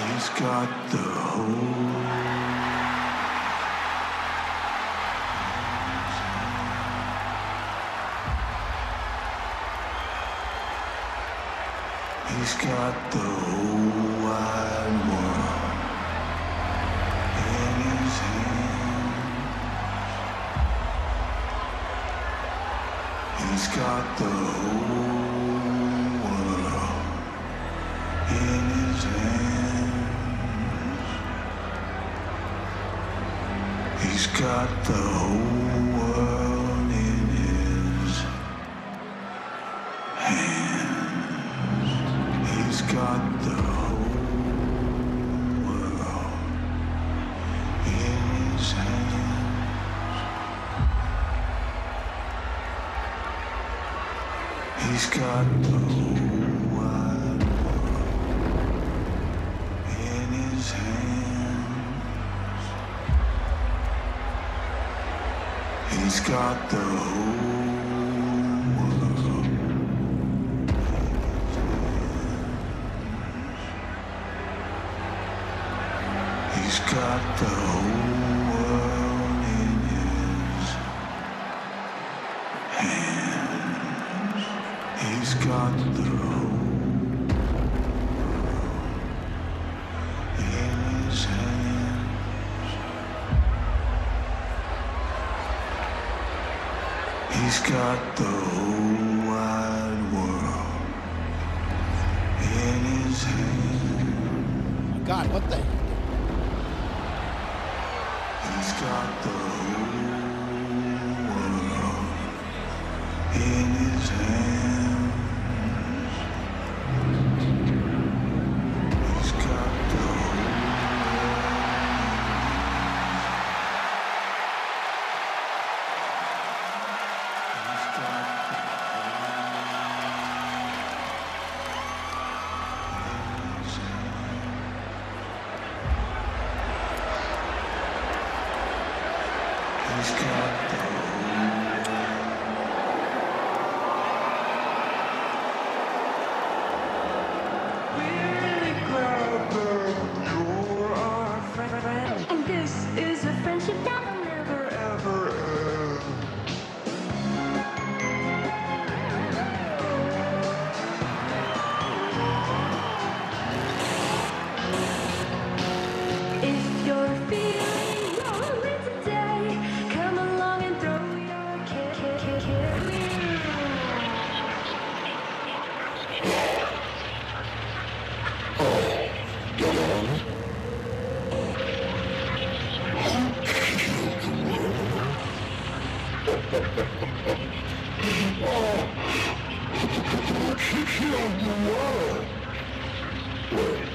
He's got the whole. He's got the whole wide world in his hands. He's got the whole world in his hands. He's got the whole world in his hands. He's got the whole world in his hands. He's got the whole wide world in his hands. He's got the whole world. He's got the whole world in his hands. He's got the whole He's got the whole wide world in his hands. God, what the? He's got the whole world in his hands. He's got oh, you killed the world. Wait.